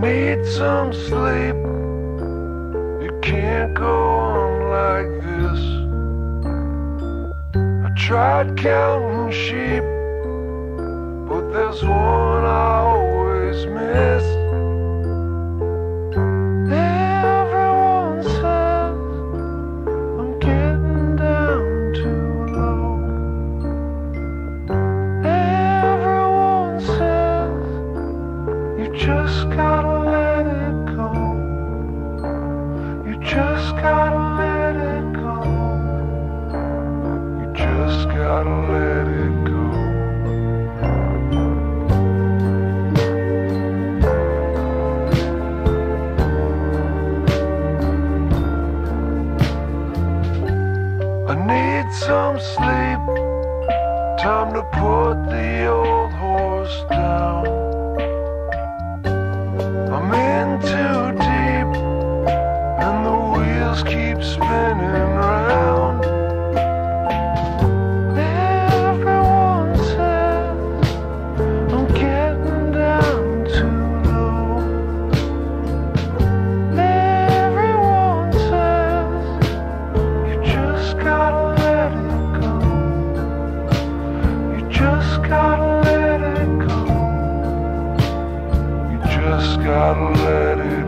need some sleep. You can't go on like this. I tried counting sheep, but there's one I just gotta let it go. You just gotta let it go. You just gotta let it go. I need some sleep. Time to put the old just gotta let it